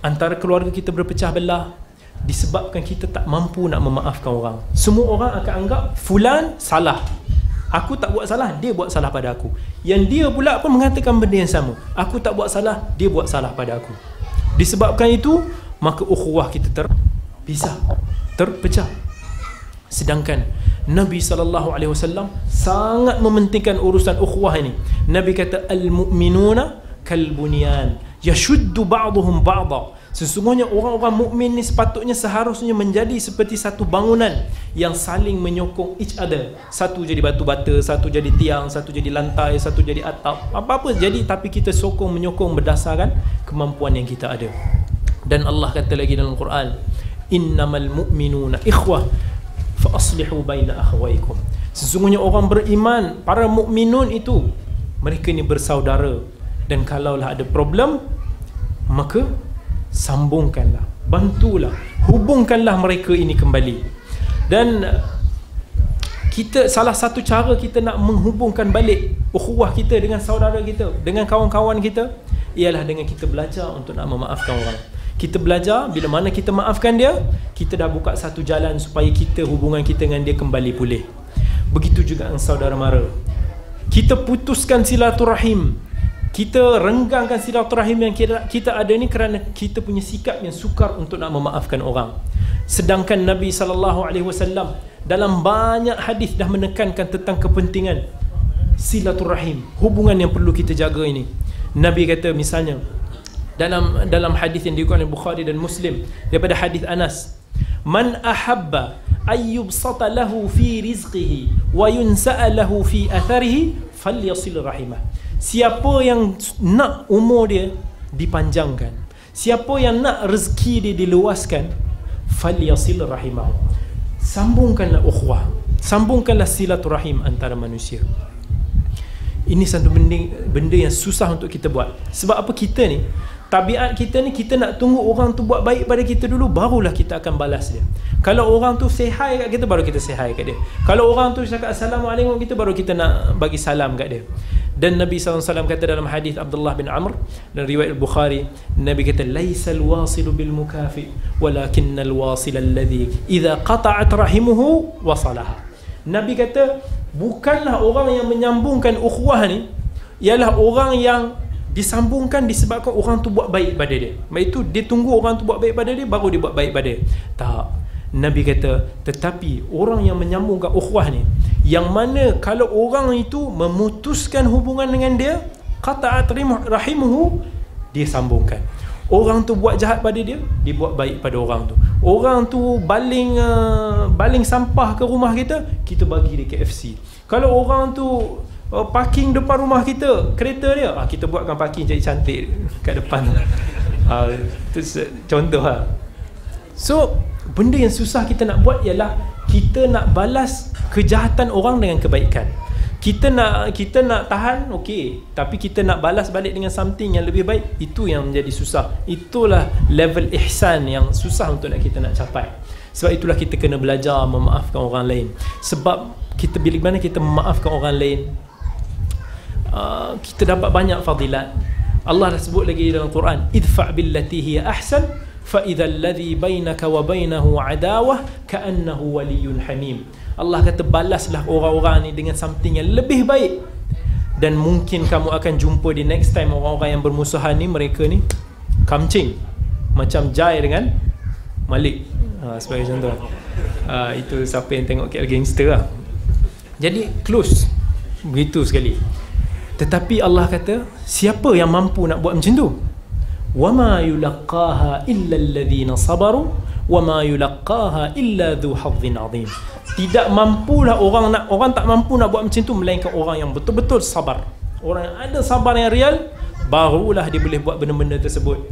antara keluarga kita berpecah belah disebabkan kita tak mampu nak memaafkan orang. Semua orang akan anggap fulan salah. Aku tak buat salah, dia buat salah pada aku. Yang dia pula pun mengatakan benda yang sama. Aku tak buat salah, dia buat salah pada aku. Disebabkan itu, maka ukhuwah kita terpisah, terpecah. Sedangkan Nabi sallallahu alaihi wasallam sangat mementingkan urusan ukhuwah ini. Nabi kata al-mu'minuna kal bunyan yashuddu ba'dhum ba'dha Sesungguhnya orang-orang mukmin ni sepatutnya seharusnya menjadi seperti satu bangunan yang saling menyokong each other. Satu jadi batu bata, satu jadi tiang, satu jadi lantai, satu jadi atap. Apa-apa jadi tapi kita sokong menyokong berdasarkan kemampuan yang kita ada. Dan Allah kata lagi dalam Quran, "Innamal mu'minuna ikhwah fa aslihu baina akhawaykum." Sesungguhnya orang beriman, para mukminun itu mereka ni bersaudara. Dan kalaulah ada problem maka sambungkanlah bantulah hubungkanlah mereka ini kembali. Dan kita salah satu cara kita nak menghubungkan balik ukhuwah kita dengan saudara kita dengan kawan-kawan kita ialah dengan kita belajar untuk nak memaafkan orang kita belajar bila mana kita maafkan dia kita dah buka satu jalan supaya kita hubungan kita dengan dia kembali pulih begitu juga dengan saudara mara kita putuskan silaturahim kita renggangkan silaturahim yang kita, ada ni kerana kita punya sikap yang sukar untuk nak memaafkan orang. Sedangkan Nabi sallallahu alaihi wasallam dalam banyak hadis dah menekankan tentang kepentingan silaturahim, hubungan yang perlu kita jaga ini. Nabi kata misalnya dalam dalam hadis yang diriwayatkan oleh Bukhari dan Muslim daripada hadis Anas, "Man ahabba ayyubsata lahu fi rizqihi wa yunsa'a lahu fi atharihi falyasil rahimah." Siapa yang nak umur dia dipanjangkan Siapa yang nak rezeki dia diluaskan Falyasil rahimah. Sambungkanlah ukhwah Sambungkanlah silaturahim antara manusia. Ini satu benda, benda yang susah untuk kita buat. Sebab apa kita ni tabiat kita ni kita nak tunggu orang tu buat baik pada kita dulu barulah kita akan balas dia. Kalau orang tu hi kat kita baru kita hi kat dia. Kalau orang tu cakap assalamualaikum kita baru kita nak bagi salam kat dia. Dan Nabi SAW kata dalam hadis Abdullah bin Amr dan riwayat Al-Bukhari Nabi kata laisal wasilu bil mukafi walakinnal wasil alladhi idza qata'at rahimuhu wasalaha. Nabi kata bukanlah orang yang menyambungkan ukhuwah ni ialah orang yang disambungkan disebabkan orang tu buat baik pada dia. Baik itu dia tunggu orang tu buat baik pada dia baru dia buat baik pada dia. Tak. Nabi kata tetapi orang yang menyambungkan ukhuwah ni yang mana kalau orang itu memutuskan hubungan dengan dia kata rahimuhu dia sambungkan orang tu buat jahat pada dia dia buat baik pada orang tu orang tu baling uh, baling sampah ke rumah kita kita bagi dia KFC kalau orang tu uh, parking depan rumah kita. Kereta dia. Ah, kita buatkan parking jadi cantik kat depan. Uh, <laughs> tu contoh lah. So benda yang susah kita nak buat ialah kita nak balas kejahatan orang dengan kebaikan. Kita nak kita nak tahan okey. Tapi kita nak balas balik dengan something yang lebih baik itu yang menjadi susah. Itulah level ihsan yang susah untuk nak kita nak capai. Sebab itulah kita kena belajar memaafkan orang lain. Sebab kita bila mana kita memaafkan orang lain Ah, kita dapat banyak fadilat. Allah dah sebut lagi dalam Quran, idfa' billati hiya ahsan fa idza alladhi bainaka wa bainahu adawah ka'annahu waliyyun hamim. Allah kata balaslah orang-orang ni dengan something yang lebih baik. Dan mungkin kamu akan jumpa di next time orang-orang yang bermusuhan ni mereka ni kamcing. Macam Jai dengan Malik. Ha, sebagai contoh. Ha, itu siapa yang tengok KL Gangster lah. Jadi close. Begitu sekali. tetapi Allah kata siapa yang mampu nak buat macam tu وما يلقاها إلا الذين صبروا وما يلقاها إلا ذو حظ عظيم tidak mampulah orang nak orang tak mampu nak buat macam tu melainkan orang yang betul-betul sabar orang yang ada sabar yang real barulah dia boleh buat benda-benda tersebut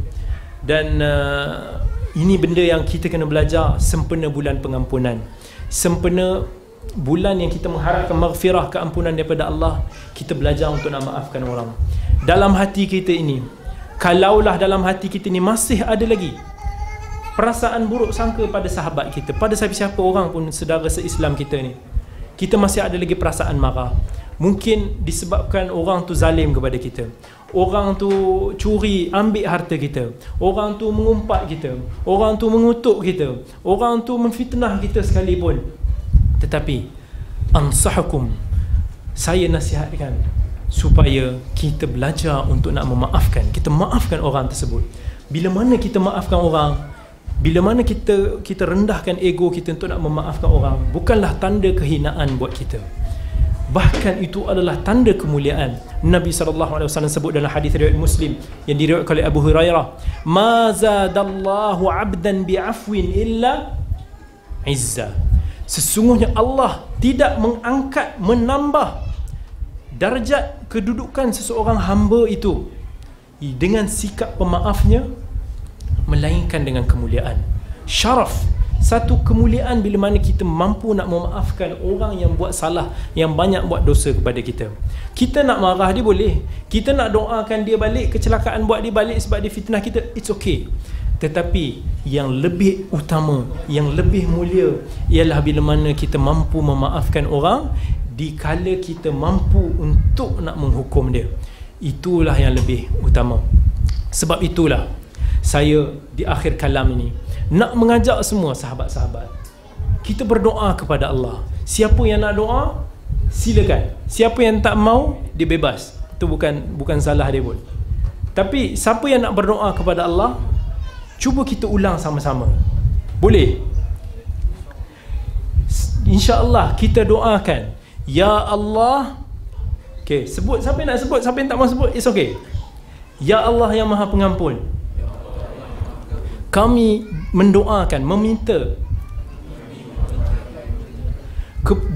dan uh, ini benda yang kita kena belajar sempena bulan pengampunan sempena bulan yang kita mengharapkan maghfirah keampunan daripada Allah kita belajar untuk nak maafkan orang. Dalam hati kita ini kalaulah dalam hati kita ni masih ada lagi perasaan buruk sangka pada sahabat kita pada siapa-siapa orang pun saudara seislam kita ni kita masih ada lagi perasaan marah. Mungkin disebabkan orang tu zalim kepada kita orang tu curi ambil harta kita orang tu mengumpat kita orang tu mengutuk kita orang tu memfitnah kita sekalipun tetapi ansahukum saya nasihatkan supaya kita belajar untuk nak memaafkan kita maafkan orang tersebut. Bila mana kita maafkan orang bila mana kita kita rendahkan ego kita untuk nak memaafkan orang bukanlah tanda kehinaan buat kita. Bahkan itu adalah tanda kemuliaan. Nabi SAW sebut dalam hadis riwayat Muslim yang diriwayatkan oleh Abu Hurairah ma zadallahu 'abdan bi'afwin illa izza sesungguhnya Allah tidak mengangkat menambah darjat kedudukan seseorang hamba itu dengan sikap pemaafnya melainkan dengan kemuliaan. Syaraf satu kemuliaan bila mana kita mampu nak memaafkan orang yang buat salah yang banyak buat dosa kepada kita. Kita nak marah dia boleh. Kita nak doakan dia balik kecelakaan buat dia balik sebab dia fitnah kita it's okay tetapi yang lebih utama yang lebih mulia ialah bila mana kita mampu memaafkan orang dikala kita mampu untuk nak menghukum dia. Itulah yang lebih utama. Sebab itulah saya di akhir kalam ini nak mengajak semua sahabat-sahabat kita berdoa kepada Allah. Siapa yang nak doa silakan. Siapa yang tak mau dia bebas. Itu bukan bukan salah dia pun. Tapi siapa yang nak berdoa kepada Allah cuba kita ulang sama-sama. Boleh? InsyaAllah kita doakan. Ya Allah Okay, sebut siapa yang nak sebut Siapa yang tak mahu sebut, it's okay. Ya Allah yang maha pengampun. Kami mendoakan, meminta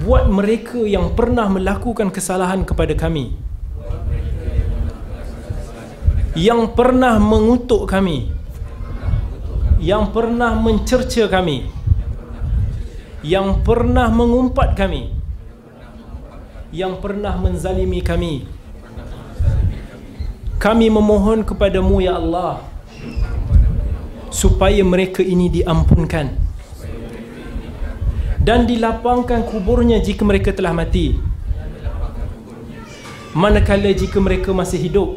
Buat mereka yang pernah melakukan kesalahan kepada kami. Yang pernah mengutuk kami Yang pernah mencerca kami Yang pernah mengumpat kami yang pernah menzalimi kami. Kami memohon kepadamu ya Allah supaya mereka ini diampunkan dan dilapangkan kuburnya jika mereka telah mati. Manakala jika mereka masih hidup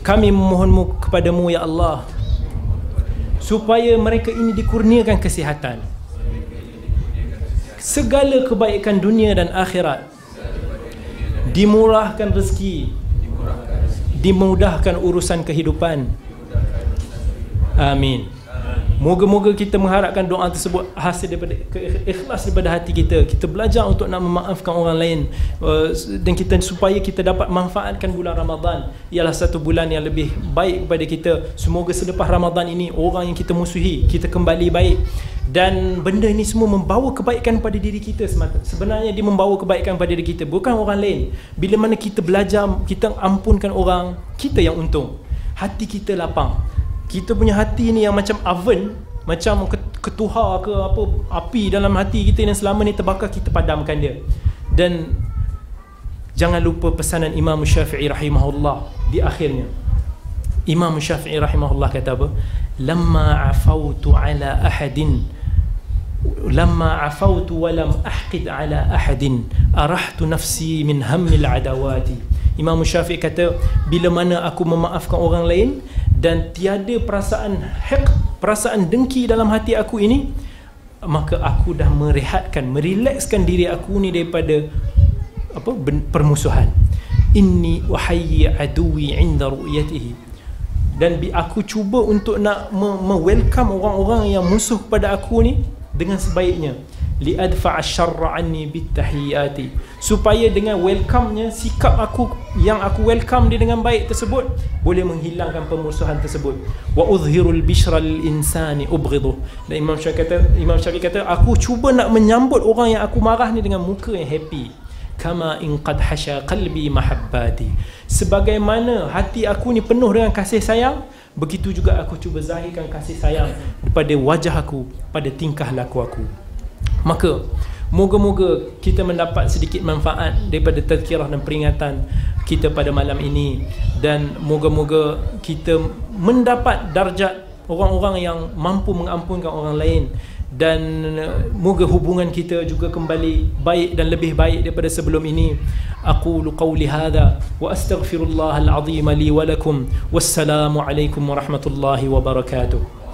kami memohonmu kepadamu ya Allah supaya mereka ini dikurniakan kesihatan. Segala kebaikan dunia dan akhirat dimurahkan rezeki dimudahkan urusan kehidupan. Amin Moga-moga kita mengharapkan doa tersebut hasil daripada ikhlas daripada hati kita. Kita belajar untuk nak memaafkan orang lain uh, dan kita supaya kita dapat manfaatkan bulan Ramadan ialah satu bulan yang lebih baik kepada kita. Semoga selepas Ramadan ini orang yang kita musuhi kita kembali baik dan benda ini semua membawa kebaikan pada diri kita semata. Sebenarnya dia membawa kebaikan pada diri kita bukan orang lain. Bila mana kita belajar kita ampunkan orang, kita yang untung. Hati kita lapang kita punya hati ni yang macam oven macam ketuha ke apa api dalam hati kita yang selama ni terbakar kita padamkan dia. Dan jangan lupa pesanan Imam Syafi'i rahimahullah di akhirnya. Imam Syafi'i rahimahullah kata apa? Lamma afautu ala ahadin lamma afautu wa lam ahqid ala ahadin arahtu nafsi min hammil adawati. Imam Syafi'i kata bila mana aku memaafkan orang lain dan tiada perasaan hak perasaan dengki dalam hati aku ini maka aku dah merehatkan merilekskan diri aku ni daripada apa permusuhan. Inni wahayyi aduwi inda ru'yatihi. Dan bi aku cuba untuk nak me-welcome orang-orang yang musuh pada aku ni dengan sebaiknya liadfa asyarra anni bitahiyati supaya dengan welcome-nya sikap aku yang aku welcome dia dengan baik tersebut boleh menghilangkan pemusuhan tersebut. Wa udhhirul bishra lil insani ubghidu. Dan Imam Syafi'i kata Imam Syafi'i kata aku cuba nak menyambut orang yang aku marah ni dengan muka yang happy. Kama in qad hasha qalbi mahabbati. Sebagaimana hati aku ni penuh dengan kasih sayang begitu juga aku cuba zahirkan kasih sayang pada wajah aku pada tingkah laku aku Maka Moga-moga kita mendapat sedikit manfaat daripada tazkirah dan peringatan kita pada malam ini. Dan moga-moga kita mendapat darjat orang-orang yang mampu mengampunkan orang lain. Dan moga hubungan kita juga kembali baik dan lebih baik daripada sebelum ini. Aku qawli hadha wa astaghfirullah al-azim li wa lakum. Wassalamu alaikum warahmatullahi wabarakatuh